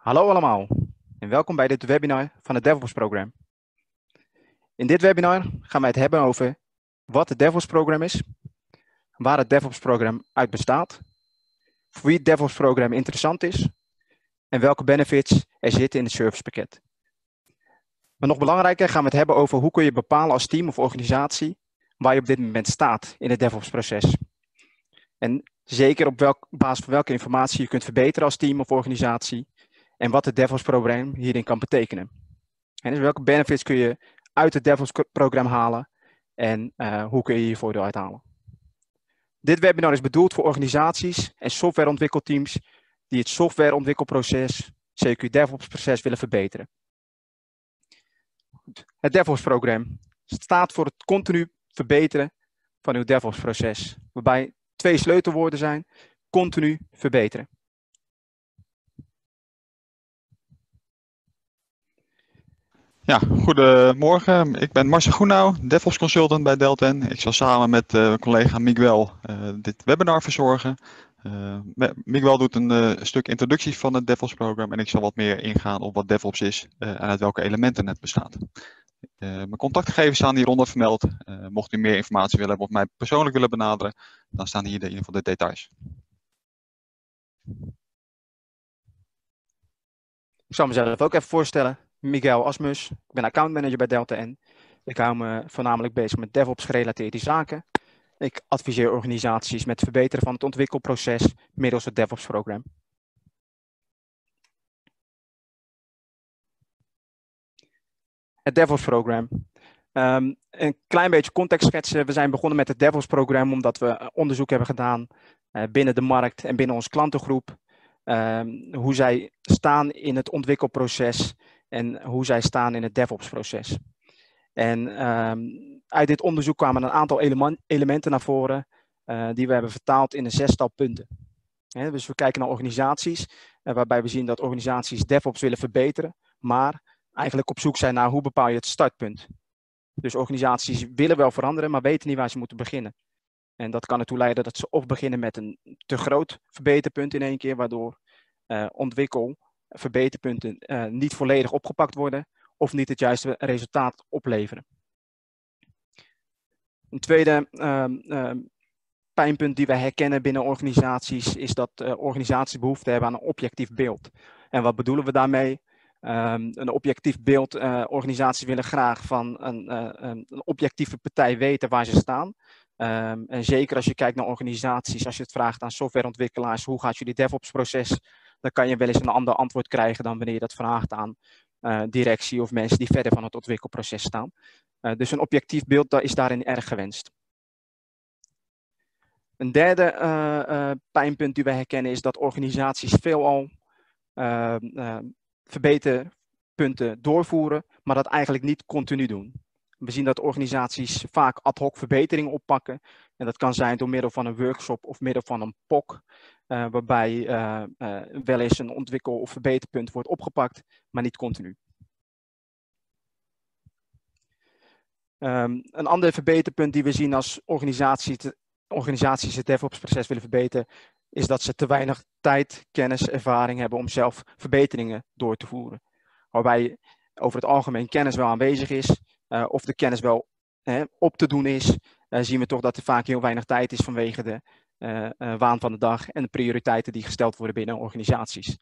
Hallo allemaal en welkom bij dit webinar van het DevOps Program. In dit webinar gaan wij het hebben over wat het DevOps Program is, waar het DevOps Program uit bestaat, voor wie het DevOps Program interessant is en welke benefits er zitten in het servicepakket. Maar nog belangrijker gaan we het hebben over hoe kun je bepalen als team of organisatie waar je op dit moment staat in het DevOps proces. En zeker op welk, basis van welke informatie je kunt verbeteren als team of organisatie en wat het DevOps-programma hierin kan betekenen. En dus welke benefits kun je uit het DevOps-programma halen en uh, hoe kun je hier voordeel uithalen. Dit webinar is bedoeld voor organisaties en softwareontwikkelteams die het softwareontwikkelproces, CQ DevOps-proces willen verbeteren. Het DevOps-programma staat voor het continu verbeteren van uw DevOps-proces, waarbij twee sleutelwoorden zijn, continu verbeteren. Ja, goedemorgen. Ik ben Marcel Groenau, DevOps Consultant bij Delten. Ik zal samen met uh, collega Miguel uh, dit webinar verzorgen. Uh, Miguel doet een stuk introductie van het DevOps-programma en ik zal wat meer ingaan op wat DevOps is en uit welke elementen het bestaat. mijn contactgegevens staan hieronder vermeld. mocht u meer informatie willen hebben of mij persoonlijk willen benaderen, dan staan hier in ieder de details. Ik zal mezelf ook even voorstellen. Miguel Asmus. Ik ben accountmanager bij Delta N. Ik hou me voornamelijk bezig met DevOps gerelateerde zaken. Ik adviseer organisaties met het verbeteren van het ontwikkelproces middels het DevOps-programma. Het DevOps-programma. Um, een klein beetje context schetsen. We zijn begonnen met het DevOps-programma omdat we onderzoek hebben gedaan uh, binnen de markt en binnen onze klantengroep. Um, hoe zij staan in het ontwikkelproces en hoe zij staan in het DevOps-proces. En um, uit dit onderzoek kwamen een aantal elementen naar voren uh, die we hebben vertaald in een zestal punten. Dus we kijken naar organisaties, uh, waarbij we zien dat organisaties DevOps willen verbeteren, maar eigenlijk op zoek zijn naar hoe bepaal je het startpunt. Dus organisaties willen wel veranderen, maar weten niet waar ze moeten beginnen. En dat kan ertoe leiden dat ze of beginnen met een te groot verbeterpunt in één keer, waardoor uh, ontwikkel verbeterpunten uh, niet volledig opgepakt worden of niet het juiste resultaat opleveren. Een tweede uh, pijnpunt die we herkennen binnen organisaties is dat uh, organisaties behoefte hebben aan een objectief beeld. En wat bedoelen we daarmee? Um, een objectief beeld, uh, organisaties willen graag van een, een, objectieve partij weten waar ze staan. En zeker als je kijkt naar organisaties, als je het vraagt aan softwareontwikkelaars, hoe gaat jullie DevOps-proces dan kan je wel eens een ander antwoord krijgen dan wanneer je dat vraagt aan uh, directie of mensen die verder van het ontwikkelproces staan. Uh, dus een objectief beeld is daarin erg gewenst. Een derde uh, pijnpunt die we herkennen is dat organisaties veelal verbeterpunten doorvoeren, maar dat eigenlijk niet continu doen. We zien dat organisaties vaak ad hoc verbeteringen oppakken. En dat kan zijn door middel van een workshop of middel van een POC. Uh, waarbij uh, uh, wel eens een ontwikkel- of verbeterpunt wordt opgepakt, maar niet continu. Um, een ander verbeterpunt die we zien als organisatie organisaties het DevOps-proces willen verbeteren, is dat ze te weinig tijd, kennis, ervaring hebben om zelf verbeteringen door te voeren. Waarbij over het algemeen kennis wel aanwezig is, of de kennis wel op te doen is, zien we toch dat er vaak heel weinig tijd is vanwege de waan van de dag en de prioriteiten die gesteld worden binnen organisaties.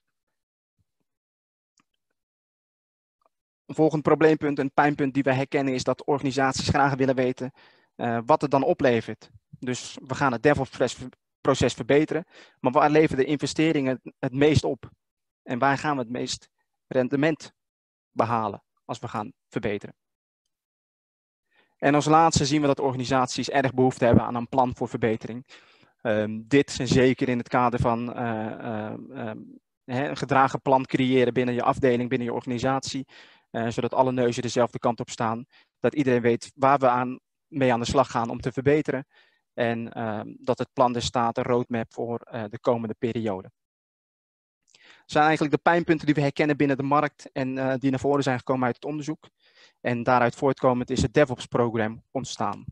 Een volgend probleempunt, een pijnpunt die we herkennen, is dat organisaties graag willen weten uh, wat het dan oplevert. Dus we gaan het DevOps-proces verbeteren, maar waar leveren de investeringen het meest op? En waar gaan we het meest rendement behalen als we gaan verbeteren? En als laatste zien we dat organisaties erg behoefte hebben aan een plan voor verbetering. Um, dit en zeker in het kader van uh, uh, een gedragen plan creëren binnen je afdeling, binnen je organisatie, uh, zodat alle neuzen dezelfde kant op staan. Dat iedereen weet waar we aan, mee aan de slag gaan om te verbeteren. En ehm, dat het plan er staat, een roadmap voor de komende periode. Dat zijn eigenlijk de pijnpunten die we herkennen binnen de markt en die naar voren zijn gekomen uit het onderzoek. En daaruit voortkomend is het DevOps-programma ontstaan.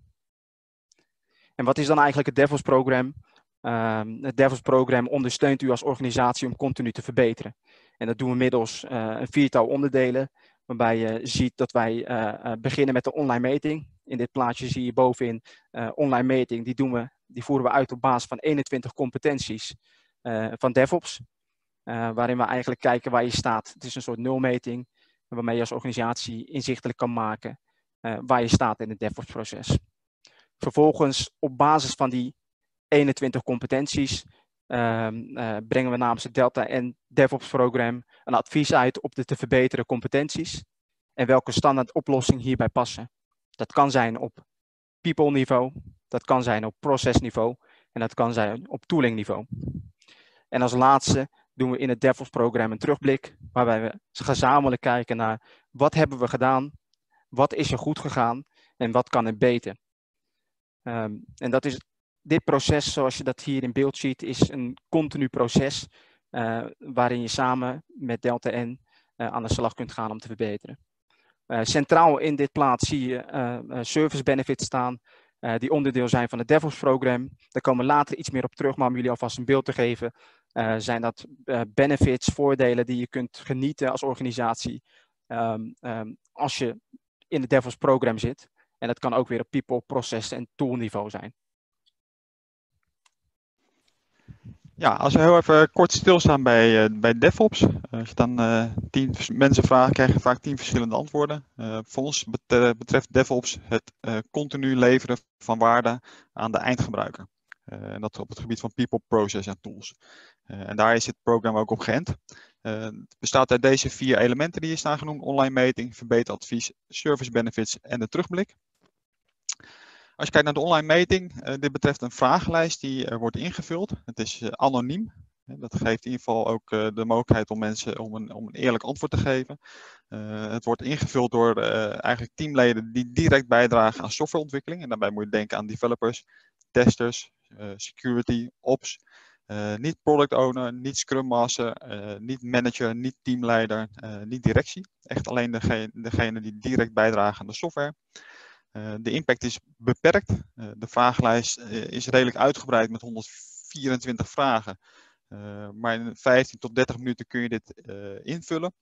En wat is dan eigenlijk het DevOps-programma? Um, het DevOps-programma ondersteunt u als organisatie om continu te verbeteren. En dat doen we middels een viertal onderdelen, waarbij je ziet dat wij beginnen met de online meting. In dit plaatje zie je bovenin online meting, die, doen we, die voeren we uit op basis van 21 competenties van DevOps. waarin we eigenlijk kijken waar je staat. Het is een soort nulmeting, waarmee je als organisatie inzichtelijk kan maken waar je staat in het DevOps-proces. Vervolgens op basis van die 21 competenties ehm, eh, brengen we namens het Delta en DevOps program een advies uit op de te verbeteren competenties en welke standaard oplossing hierbij passen. Dat kan zijn op people niveau, dat kan zijn op process niveau en dat kan zijn op tooling niveau. En als laatste doen we in het DevOps program een terugblik waarbij we gezamenlijk kijken naar wat hebben we gedaan, wat is er goed gegaan en wat kan er beter. Um, en dat is, dit proces, zoals je dat hier in beeld ziet, is een continu proces uh, waarin je samen met Delta N uh, aan de slag kunt gaan om te verbeteren. Uh, centraal in dit plaat zie je service benefits staan, die onderdeel zijn van het DevOps-program. Daar komen we later iets meer op terug, maar om jullie alvast een beeld te geven, zijn dat benefits, voordelen die je kunt genieten als organisatie um, um, als je in het DevOps-program zit. En dat kan ook weer op people, proces en tool niveau zijn. Ja, als we heel even kort stilstaan bij, uh, bij DevOps. Uh, als je dan uh, tien mensen vraagt, krijg je vaak tien verschillende antwoorden. voor ons betreft DevOps het continu leveren van waarde aan de eindgebruiker. En dat op het gebied van people, process en tools. en daar is het programma ook op geënt. het bestaat uit deze vier elementen die hier staan genoemd. Online meting, verbeteradvies, service benefits en de terugblik. Als je kijkt naar de online meting, dit betreft een vragenlijst die wordt ingevuld. Het is anoniem. Dat geeft in ieder geval ook de mogelijkheid om mensen om een, om een eerlijk antwoord te geven. het wordt ingevuld door eigenlijk teamleden die direct bijdragen aan softwareontwikkeling. En daarbij moet je denken aan developers, testers, security, ops. niet product owner, niet scrum master, niet manager, niet teamleider, niet directie. Echt alleen degene, die direct bijdragen aan de software. Eh, de impact is beperkt. Eh, de vragenlijst eh, is redelijk uitgebreid met 124 vragen. maar in 15 tot 30 minuten kun je dit invullen.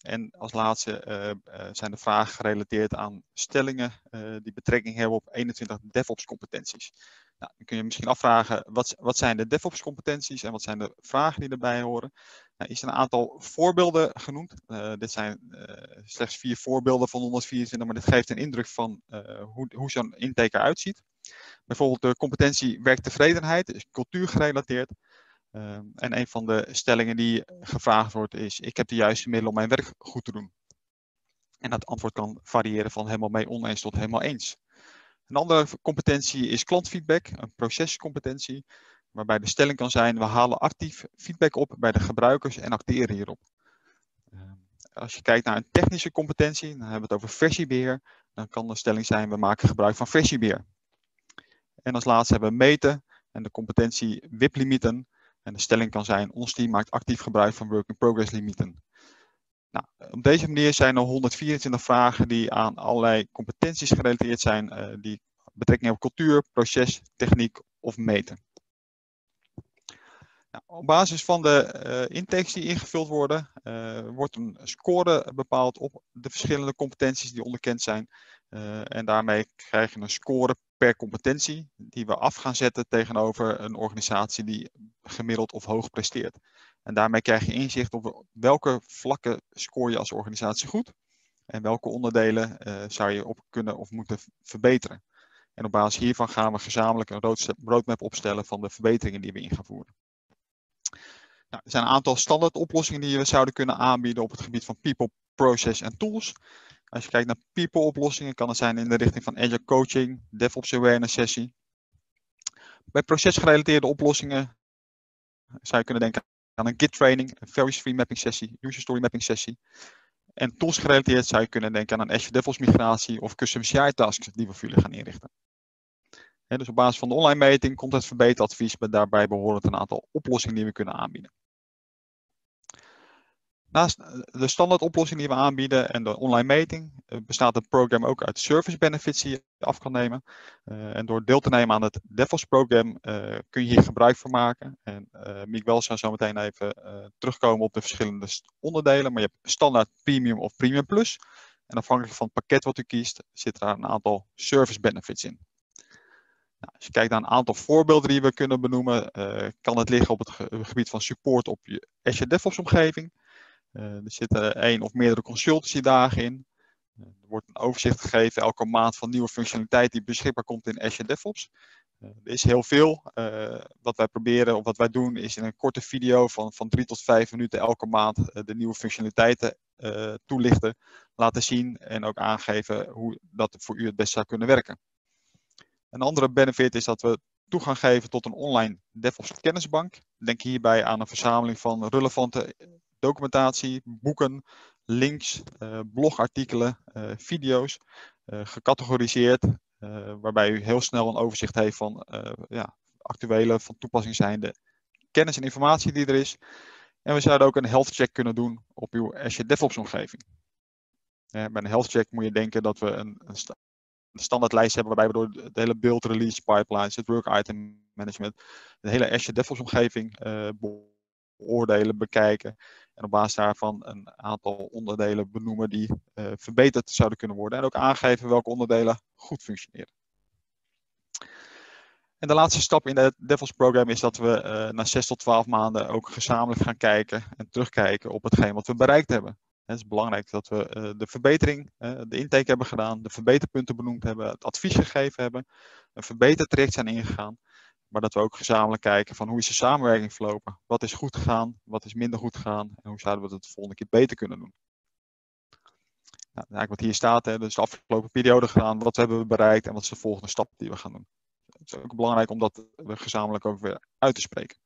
en als laatste zijn de vragen gerelateerd aan stellingen die betrekking hebben op 21 DevOps competenties. Nou, dan kun je misschien afvragen, wat, wat zijn de DevOps competenties en wat zijn de vragen die erbij horen? Nou, is er een aantal voorbeelden genoemd. Uh, dit zijn uh, slechts vier voorbeelden van 124, maar dit geeft een indruk van uh, hoe, hoe zo'n intake eruit ziet. Bijvoorbeeld de competentie werktevredenheid, is cultuurgerelateerd. en een van de stellingen die gevraagd wordt is, ik heb de juiste middelen om mijn werk goed te doen. En dat antwoord kan variëren van helemaal mee oneens tot helemaal eens. Een andere competentie is klantfeedback, een procescompetentie, waarbij de stelling kan zijn, we halen actief feedback op bij de gebruikers en acteren hierop. Ehm, als je kijkt naar een technische competentie, dan hebben we het over versiebeheer, dan kan de stelling zijn, we maken gebruik van versiebeheer. En als laatste hebben we meten en de competentie WIP-limieten. En de stelling kan zijn, ons team maakt actief gebruik van work-in-progress limieten. Nou, op deze manier zijn er 124 vragen die aan allerlei competenties gerelateerd zijn, uh, die betrekking hebben op cultuur, proces, techniek of meten. Nou, op basis van de uh, intakes die ingevuld worden, uh, wordt een score bepaald op de verschillende competenties die onderkend zijn. en daarmee krijg je een score per competentie die we af gaan zetten tegenover een organisatie die gemiddeld of hoog presteert. En daarmee krijg je inzicht op welke vlakken scoor je als organisatie goed. En welke onderdelen uh, zou je op kunnen of moeten verbeteren. En op basis hiervan gaan we gezamenlijk een roadmap opstellen van de verbeteringen die we in gaan voeren. Nou, er zijn een aantal standaard oplossingen die we zouden kunnen aanbieden op het gebied van people, process en tools. Als je kijkt naar people oplossingen, kan het zijn in de richting van agile coaching, DevOps awareness sessie. Bij procesgerelateerde oplossingen zou je kunnen denken aan een Git training, een Various Free Mapping sessie, User Story Mapping sessie. En tools gerelateerd zou je kunnen denken aan een Azure DevOps migratie of custom CI tasks die we voor jullie gaan inrichten. dus op basis van de online meting komt het verbeteradvies met daarbij behorend een aantal oplossingen die we kunnen aanbieden. Naast de standaard oplossing die we aanbieden en de online meting, bestaat het programma ook uit service benefits die je af kan nemen. en door deel te nemen aan het DevOps program kun je hier gebruik van maken. En Miguel zou zo meteen even terugkomen op de verschillende onderdelen. Maar je hebt standaard premium of premium plus. En afhankelijk van het pakket wat u kiest, zit er een aantal service benefits in. Nou, als je kijkt naar een aantal voorbeelden die we kunnen benoemen, uh, kan het liggen op het gebied van support op je Azure DevOps omgeving. Uh, er zitten één of meerdere consultancy dagen in. Uh, er wordt een overzicht gegeven elke maand van nieuwe functionaliteit die beschikbaar komt in Azure DevOps. er is heel veel. wat wij proberen of wat wij doen is in een korte video van, van drie tot vijf minuten elke maand de nieuwe functionaliteiten toelichten, laten zien en ook aangeven hoe dat voor u het best zou kunnen werken. Een andere benefit is dat we toegang geven tot een online DevOps kennisbank. Denk hierbij aan een verzameling van relevante documentatie, boeken, links, uh, blogartikelen, uh, video's, uh, gecategoriseerd, waarbij u heel snel een overzicht heeft van ja, actuele, van toepassing zijnde kennis en informatie die er is. En we zouden ook een health check kunnen doen op uw Azure DevOps omgeving. bij een health check moet je denken dat we een, een standaardlijst hebben waarbij we door de hele build release pipelines, het work item management, de hele Azure DevOps omgeving uh, beoordelen, bekijken. En op basis daarvan een aantal onderdelen benoemen die uh, verbeterd zouden kunnen worden. En ook aangeven welke onderdelen goed functioneren. En de laatste stap in het DevOps program is dat we uh, na 6 tot 12 maanden ook gezamenlijk gaan kijken en terugkijken op hetgeen wat we bereikt hebben. Het is belangrijk dat we uh, de verbetering, de intake hebben gedaan, de verbeterpunten benoemd hebben, het advies gegeven hebben, een verbetertraject zijn ingegaan. Maar dat we ook gezamenlijk kijken van hoe is de samenwerking verlopen? Wat is goed gegaan? Wat is minder goed gegaan? En hoe zouden we het de volgende keer beter kunnen doen? Nou, eigenlijk wat hier staat, hè, dus de afgelopen periode gedaan, wat hebben we bereikt en wat is de volgende stap die we gaan doen. Het is ook belangrijk om dat we gezamenlijk weer uit te spreken.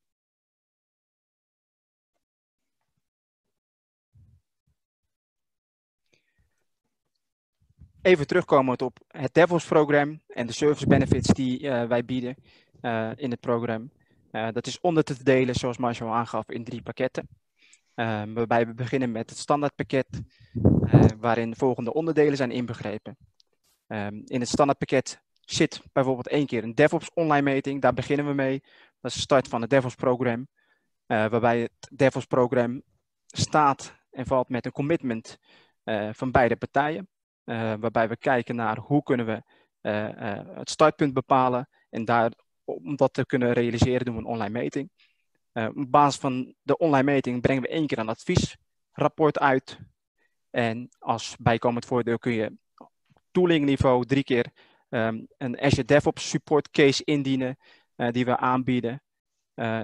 even terugkomend op het DevOps-programma en de service benefits die uh, wij bieden in het programma. Uh, dat is onder te verdelen, zoals Marshall aangaf, in drie pakketten. waarbij we beginnen met het standaardpakket, waarin de volgende onderdelen zijn inbegrepen. Um, in het standaardpakket zit bijvoorbeeld één keer een DevOps online meting, daar beginnen we mee. Dat is de start van het DevOps-programma, waarbij het DevOps-programma staat en valt met een commitment van beide partijen. Waarbij we kijken naar hoe kunnen we het startpunt bepalen. En daar, om dat te kunnen realiseren, doen we een online meting. op basis van de online meting brengen we één keer een adviesrapport uit. En als bijkomend voordeel kun je tooling niveau drie keer um, een Azure DevOps support case indienen die we aanbieden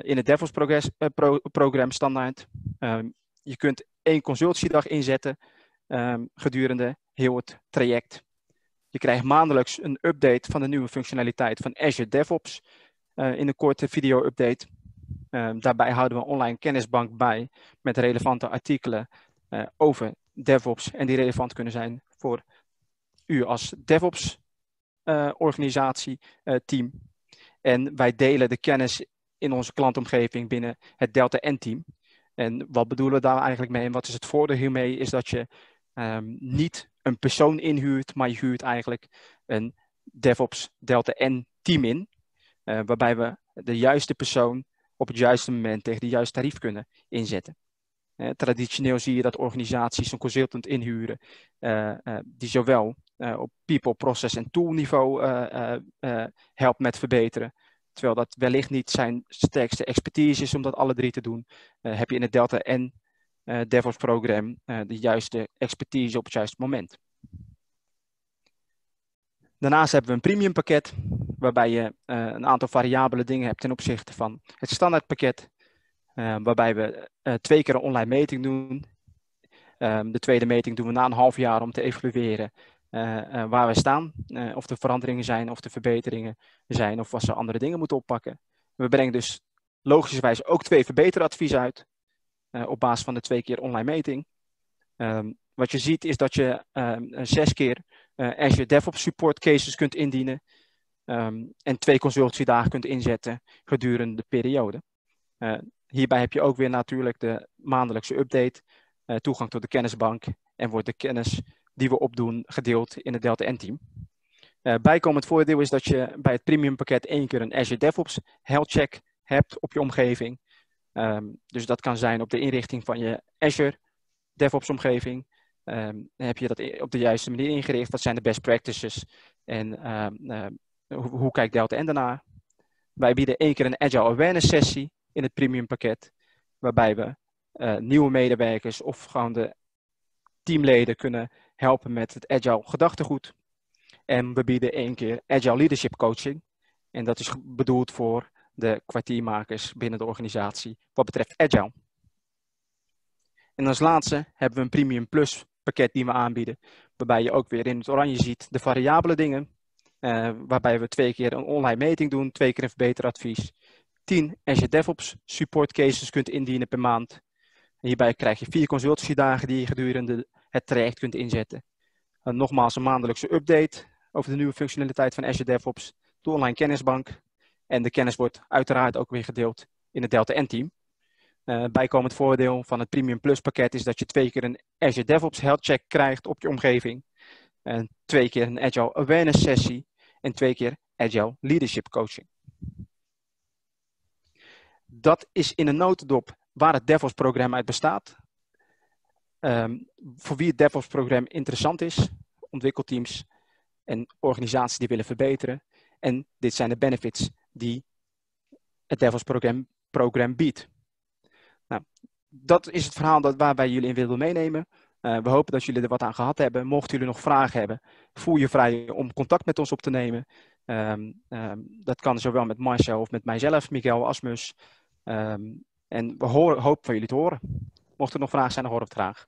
in het DevOps progress, pro programma standaard. Um, je kunt één consultiedag inzetten um, gedurende heel het traject. Je krijgt maandelijks een update van de nieuwe functionaliteit van Azure DevOps uh, in een korte video-update. Uh, daarbij houden we een online kennisbank bij met relevante artikelen uh, over DevOps en die relevant kunnen zijn voor u als DevOps organisatie, team. En wij delen de kennis in onze klantomgeving binnen het Delta N-team. En wat bedoelen we daar eigenlijk mee en wat is het voordeel hiermee? Is dat je um, niet een persoon inhuurt, maar je huurt eigenlijk een DevOps Delta N team in, uh, waarbij we de juiste persoon op het juiste moment tegen de juiste tarief kunnen inzetten. Uh, traditioneel zie je dat organisaties een consultant inhuren uh, die zowel op people, process en tool niveau helpt met verbeteren, terwijl dat wellicht niet zijn sterkste expertise is om dat alle drie te doen, heb je in het Delta N DevOps program uh, de juiste expertise op het juiste moment. Daarnaast hebben we een premium pakket, waarbij je uh, een aantal variabele dingen hebt ten opzichte van het standaard pakket, waarbij we twee keer een online meting doen. Um, de tweede meting doen we na een half jaar om te evalueren waar we staan, of er veranderingen zijn, of er verbeteringen zijn, of wat ze andere dingen moeten oppakken. We brengen dus logischerwijs ook twee verbeteradviezen uit. Uh, op basis van de twee keer online meting. Um, wat je ziet is dat je um, zes keer uh, Azure DevOps support cases kunt indienen. Um, en twee consultatiedagen kunt inzetten gedurende de periode. Uh, hierbij heb je ook weer natuurlijk de maandelijkse update. toegang tot de kennisbank en wordt de kennis die we opdoen gedeeld in het Delta N-team. bijkomend voordeel is dat je bij het premium pakket één keer een Azure DevOps health check hebt op je omgeving. Ehm, dus dat kan zijn op de inrichting van je Azure DevOps omgeving. Um, heb je dat op de juiste manier ingericht? Wat zijn de best practices? En ehm, hoe, kijkt Delta N daarna? Wij bieden één keer een Agile Awareness sessie in het premium pakket. Waarbij we uh, nieuwe medewerkers of gewoon de teamleden kunnen helpen met het Agile gedachtegoed. En we bieden één keer Agile Leadership Coaching. En dat is bedoeld voor de kwartiermakers binnen de organisatie wat betreft Agile. En als laatste hebben we een Premium Plus pakket die we aanbieden. Waarbij je ook weer in het oranje ziet de variabele dingen. Uh, waarbij we twee keer een online meting doen, twee keer een verbeteradvies. 10 Azure DevOps support cases kunt indienen per maand. En hierbij krijg je vier consultatiedagen die je gedurende het traject kunt inzetten. En nogmaals een maandelijkse update over de nieuwe functionaliteit van Azure DevOps, de online kennisbank. En de kennis wordt uiteraard ook weer gedeeld in het Delta N-team. Uh, bijkomend voordeel van het Premium Plus pakket is dat je twee keer een Azure DevOps Health Check krijgt op je omgeving. En twee keer een Agile Awareness sessie en twee keer Agile Leadership Coaching. Dat is in een notendop waar het DevOps-programma uit bestaat. Um, voor wie het DevOps-programma interessant is, ontwikkelteams en organisaties die willen verbeteren. En dit zijn de benefits die het DevOps-programma biedt. Nou, dat is het verhaal dat, waar wij jullie in willen meenemen. Uh, we hopen dat jullie er wat aan gehad hebben. Mochten jullie nog vragen hebben, voel je vrij om contact met ons op te nemen. Um, dat kan zowel met Marcel of met mijzelf, Miguel Asmus. Um, en we horen, hopen van jullie te horen. Mocht er nog vragen zijn, dan horen we graag.